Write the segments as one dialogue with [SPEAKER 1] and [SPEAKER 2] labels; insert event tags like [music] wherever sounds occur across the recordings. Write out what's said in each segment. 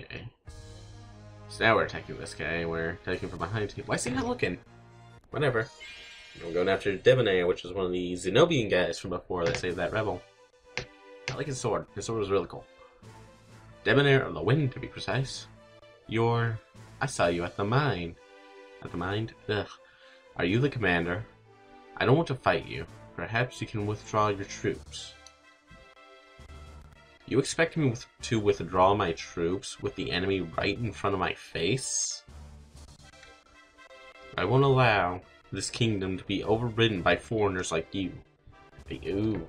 [SPEAKER 1] Okay. So now we're attacking this guy. We're attacking from behind. Why is he not looking? Whatever. I'm going after Debonair, which is one of the Zenobian guys from before that saved that rebel. I like his sword. His sword was really cool. Debonair of the Wind, to be precise. You're... I saw you at the mine. At the mine? Ugh. Are you the commander? I don't want to fight you. Perhaps you can withdraw your troops. You expect me to withdraw my troops with the enemy right in front of my face? I won't allow this kingdom to be overridden by foreigners like you. Ooh,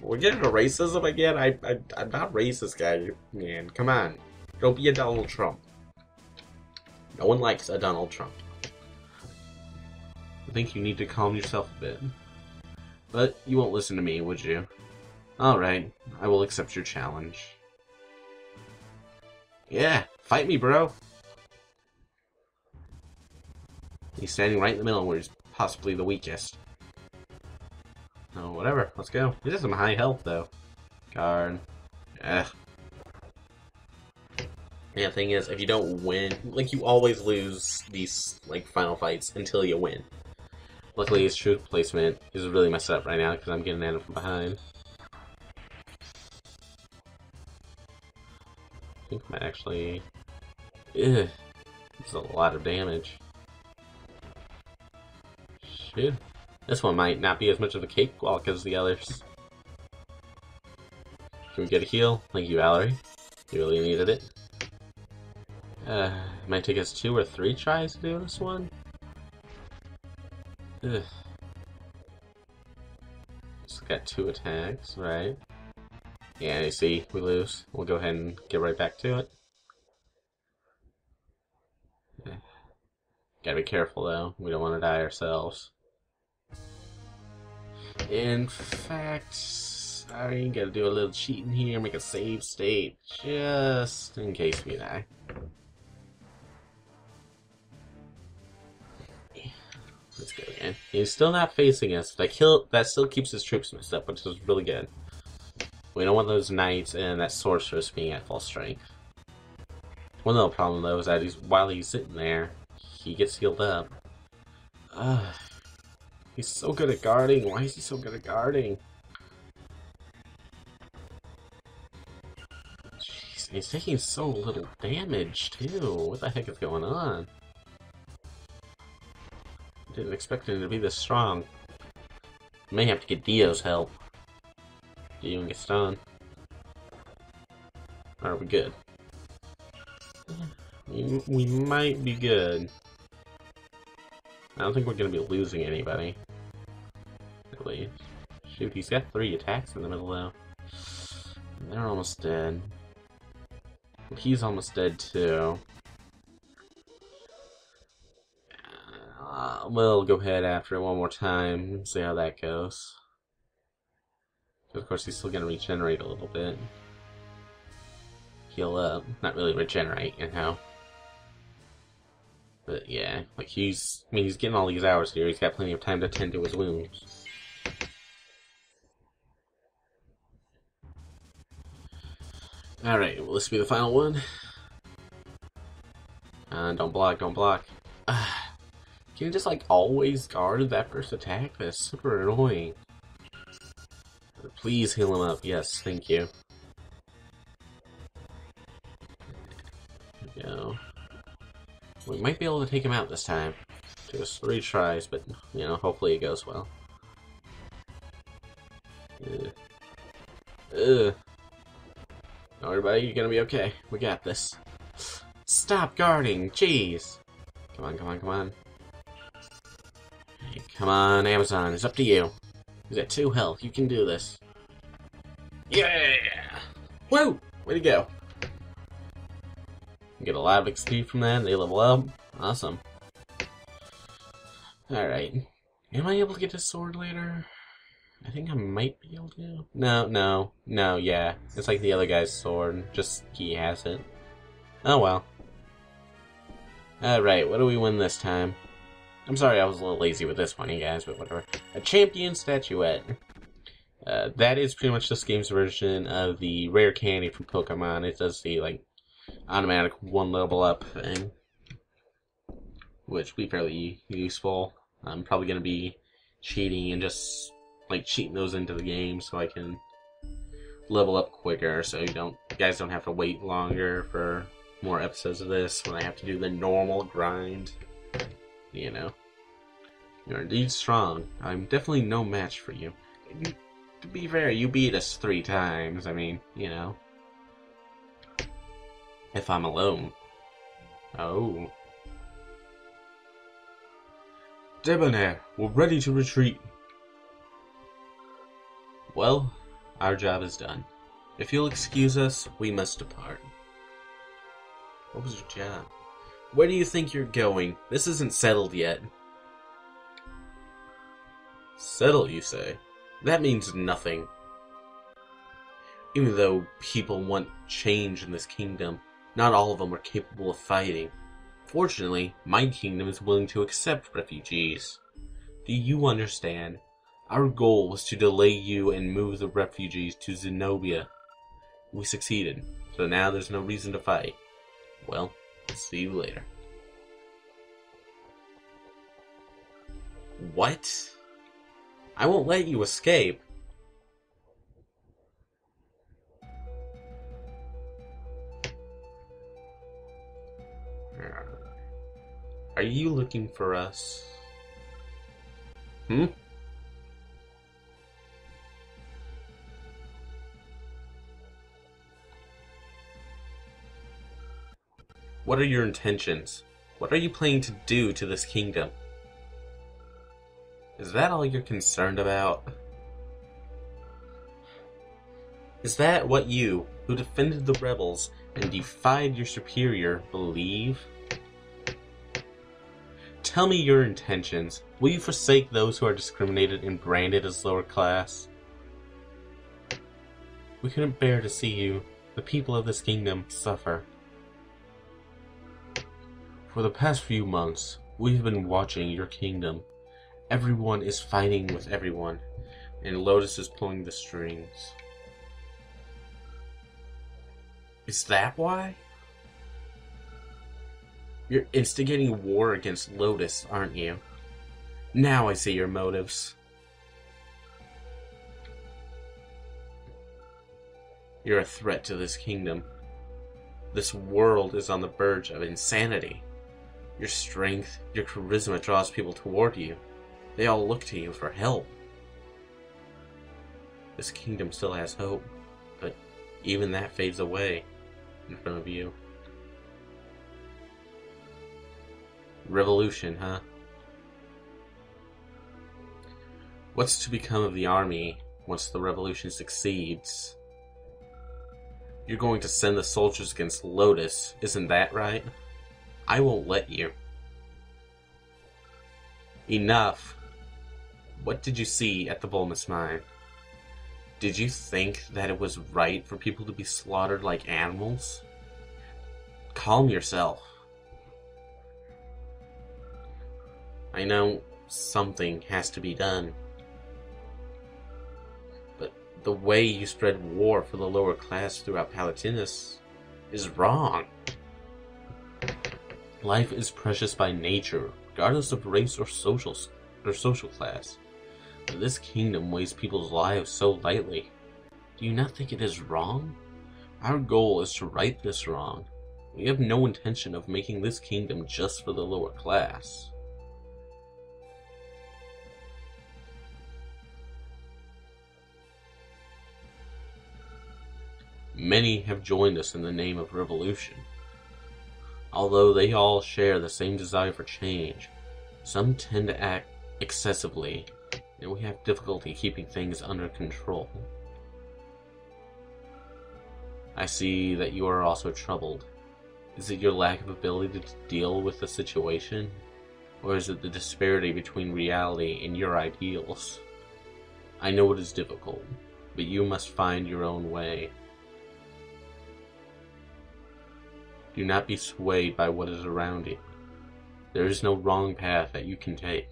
[SPEAKER 1] we're getting to racism again? I, I, I'm not racist, guy. Man, come on. Don't be a Donald Trump. No one likes a Donald Trump. I think you need to calm yourself a bit. But you won't listen to me, would you? Alright, I will accept your challenge. Yeah, fight me, bro! He's standing right in the middle where he's possibly the weakest. Oh, whatever, let's go. He has some high health, though. Guard. Ugh. Yeah, thing is, if you don't win, like, you always lose these, like, final fights until you win. Luckily, his troop placement is really messed up right now because I'm getting at him from behind. Think I might actually... Ugh. Is a lot of damage. Shit. This one might not be as much of a cakewalk as the others. Can we get a heal? Thank you, Valerie. You really needed it. Uh, it might take us two or three tries to do this one. Ugh. Just got two attacks, right? Yeah, you see, we lose. We'll go ahead and get right back to it. Gotta be careful though, we don't want to die ourselves. In fact, I gotta do a little cheating here, make a save state, just in case we die. Let's go again. He's still not facing us. That kill that still keeps his troops messed up, which is really good. We don't want those knights and that sorceress being at full strength. One little problem though is that he's while he's sitting there, he gets healed up. Ugh. He's so good at guarding. Why is he so good at guarding? Jeez, he's taking so little damage too. What the heck is going on? Didn't expect him to be this strong. May have to get Dio's help. Dio and get stunned. Are we good? We, we might be good. I don't think we're gonna be losing anybody. At least. Shoot, he's got three attacks in the middle though. They're almost dead. He's almost dead too. Uh, we'll go ahead after it one more time, see how that goes. Of course, he's still gonna regenerate a little bit. Heal up. Not really regenerate, you know. But yeah, like he's, I mean, he's getting all these hours here. He's got plenty of time to tend to his wounds. Alright, will this be the final one? Uh, don't block, don't block. Uh, [sighs] can you just, like, always guard that first attack? That's super annoying. Please heal him up. Yes, thank you. There we go. We might be able to take him out this time. Us three tries, but, you know, hopefully it goes well. Ugh. Ugh. Worry about you're gonna be okay. We got this. Stop guarding! Jeez! Come on, come on, come on. Hey, come on, Amazon, it's up to you. He's at 2 health, you can do this. Yeah! Woo! Way to go. Get a lot of XP from that, they level up. Awesome. Alright. Am I able to get his sword later? I think I might be able to. No, no, no, yeah. It's like the other guy's sword, just he has it. Oh well. Alright, what do we win this time? I'm sorry I was a little lazy with this one, you guys, but whatever. A champion statuette. Uh, that is pretty much this game's version of the rare candy from Pokemon. It does the, like, automatic one level up thing, which will be fairly useful. I'm probably going to be cheating and just like cheating those into the game so I can level up quicker so you don't you guys don't have to wait longer for more episodes of this when I have to do the normal grind. You know. You're indeed strong. I'm definitely no match for you. To be fair, you beat us three times. I mean, you know. If I'm alone. Oh. Debonair, we're ready to retreat. Well, our job is done. If you'll excuse us, we must depart. What was your job? Where do you think you're going? This isn't settled yet. Settle, you say? That means nothing. Even though people want change in this kingdom, not all of them are capable of fighting. Fortunately, my kingdom is willing to accept refugees. Do you understand? Our goal was to delay you and move the refugees to Zenobia. We succeeded, so now there's no reason to fight. Well, see you later. What? I won't let you escape. Are you looking for us? Hmm? What are your intentions? What are you planning to do to this kingdom? Is that all you're concerned about? Is that what you, who defended the rebels and defied your superior, believe? Tell me your intentions. Will you forsake those who are discriminated and branded as lower class? We couldn't bear to see you, the people of this kingdom, suffer. For the past few months, we've been watching your kingdom Everyone is fighting with everyone, and Lodis is pulling the strings. Is that why? You're instigating war against Lodis, aren't you? Now I see your motives. You're a threat to this kingdom. This world is on the verge of insanity. Your strength, your charisma draws people toward you. They all look to you for help. This kingdom still has hope, but even that fades away in front of you. Revolution, huh? What's to become of the army once the revolution succeeds? You're going to send the soldiers against Lodis, isn't that right? I won't let you. Enough. What did you see at the Volmus mine? Did you think that it was right for people to be slaughtered like animals? Calm yourself. I know something has to be done. But the way you spread war for the lower class throughout Palatinus is wrong. Life is precious by nature, regardless of race or social or social class. This kingdom wastes people's lives so lightly. Do you not think it is wrong? Our goal is to right this wrong. We have no intention of making this kingdom just for the lower class. Many have joined us in the name of revolution. Although they all share the same desire for change, some tend to act excessively and we have difficulty keeping things under control. I see that you are also troubled. Is it your lack of ability to deal with the situation? Or is it the disparity between reality and your ideals? I know it is difficult, but you must find your own way. Do not be swayed by what is around you. There is no wrong path that you can take.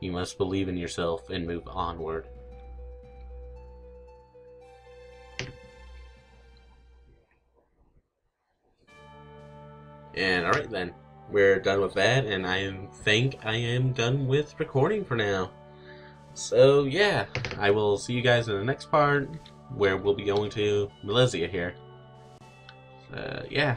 [SPEAKER 1] You must believe in yourself and move onward. And alright then, we're done with that, and I think I am done with recording for now. So yeah, I will see you guys in the next part, where we'll be going to Mylesia here. Uh, yeah,